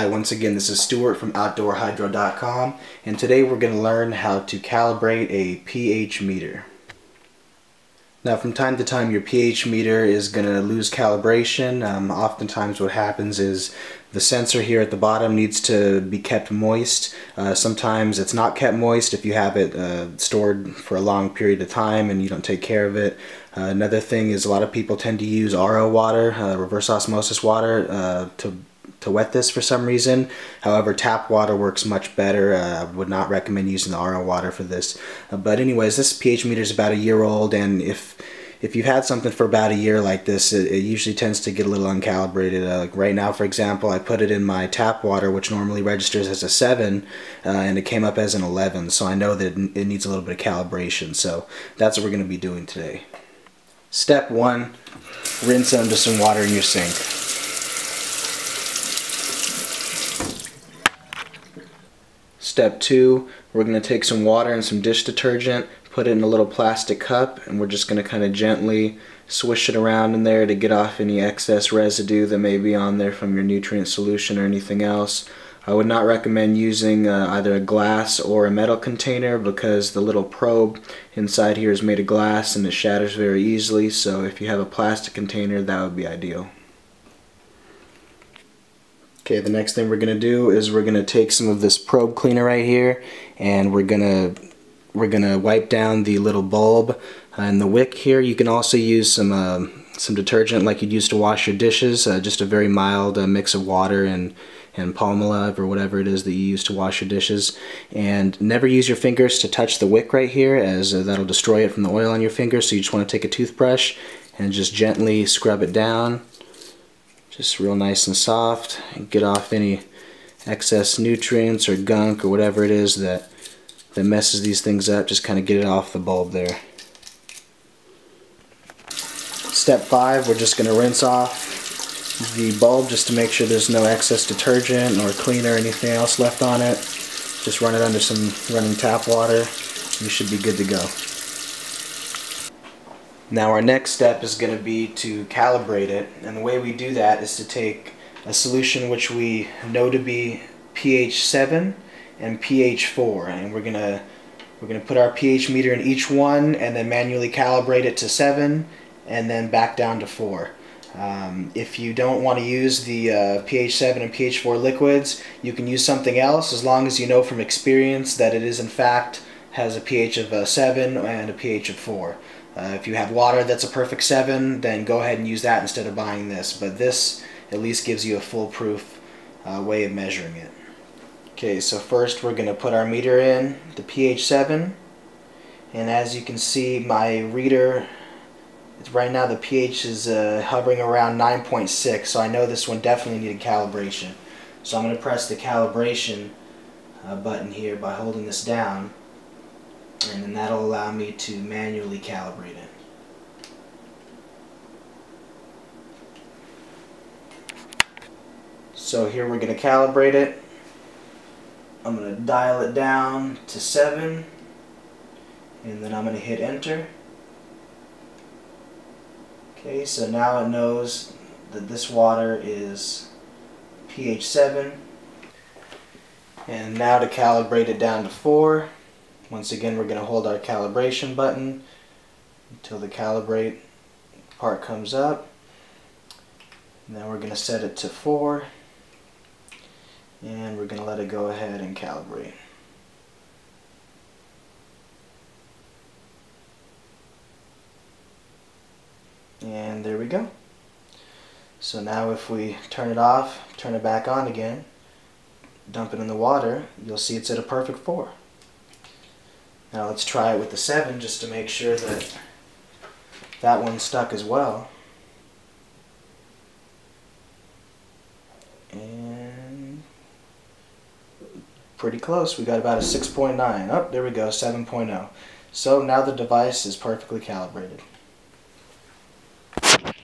Hi, once again this is Stuart from OutdoorHydro.com and today we're going to learn how to calibrate a pH meter. Now from time to time your pH meter is going to lose calibration. Um, oftentimes what happens is the sensor here at the bottom needs to be kept moist. Uh, sometimes it's not kept moist if you have it uh, stored for a long period of time and you don't take care of it. Uh, another thing is a lot of people tend to use RO water, uh, reverse osmosis water, uh, to to wet this for some reason. However, tap water works much better. Uh, I would not recommend using the RO water for this. Uh, but anyways, this pH meter is about a year old and if if you've had something for about a year like this, it, it usually tends to get a little uncalibrated. Uh, like right now, for example, I put it in my tap water, which normally registers as a 7, uh, and it came up as an 11. So I know that it needs a little bit of calibration. So that's what we're going to be doing today. Step 1, rinse under some water in your sink. Step two, we're going to take some water and some dish detergent, put it in a little plastic cup, and we're just going to kind of gently swish it around in there to get off any excess residue that may be on there from your nutrient solution or anything else. I would not recommend using uh, either a glass or a metal container because the little probe inside here is made of glass and it shatters very easily so if you have a plastic container that would be ideal. Okay, the next thing we're going to do is we're going to take some of this probe cleaner right here and we're going to we're going to wipe down the little bulb and the wick here. You can also use some uh, some detergent like you'd use to wash your dishes, uh, just a very mild uh, mix of water and and Palmolive or whatever it is that you use to wash your dishes. And never use your fingers to touch the wick right here as uh, that'll destroy it from the oil on your fingers. So you just want to take a toothbrush and just gently scrub it down just real nice and soft and get off any excess nutrients or gunk or whatever it is that that messes these things up. Just kind of get it off the bulb there. Step five we're just going to rinse off the bulb just to make sure there's no excess detergent or cleaner or anything else left on it. Just run it under some running tap water you should be good to go now our next step is going to be to calibrate it and the way we do that is to take a solution which we know to be pH 7 and pH 4 and we're going to we're going to put our pH meter in each one and then manually calibrate it to 7 and then back down to 4. Um, if you don't want to use the uh, pH 7 and pH 4 liquids, you can use something else as long as you know from experience that it is in fact has a pH of uh, 7 and a pH of 4. Uh, if you have water that's a perfect 7, then go ahead and use that instead of buying this. But this at least gives you a foolproof uh, way of measuring it. Okay, so first we're going to put our meter in, the pH 7. And as you can see, my reader, right now the pH is uh, hovering around 9.6, so I know this one definitely needed calibration. So I'm going to press the calibration uh, button here by holding this down and then that'll allow me to manually calibrate it. So here we're going to calibrate it. I'm going to dial it down to 7 and then I'm going to hit enter. Okay, so now it knows that this water is pH 7 and now to calibrate it down to 4 once again, we're going to hold our calibration button until the calibrate part comes up. And then we're going to set it to 4. And we're going to let it go ahead and calibrate. And there we go. So now if we turn it off, turn it back on again, dump it in the water, you'll see it's at a perfect 4. Now let's try it with the 7 just to make sure that that one stuck as well. And pretty close. We got about a 6.9. Oh, there we go, 7.0. So now the device is perfectly calibrated.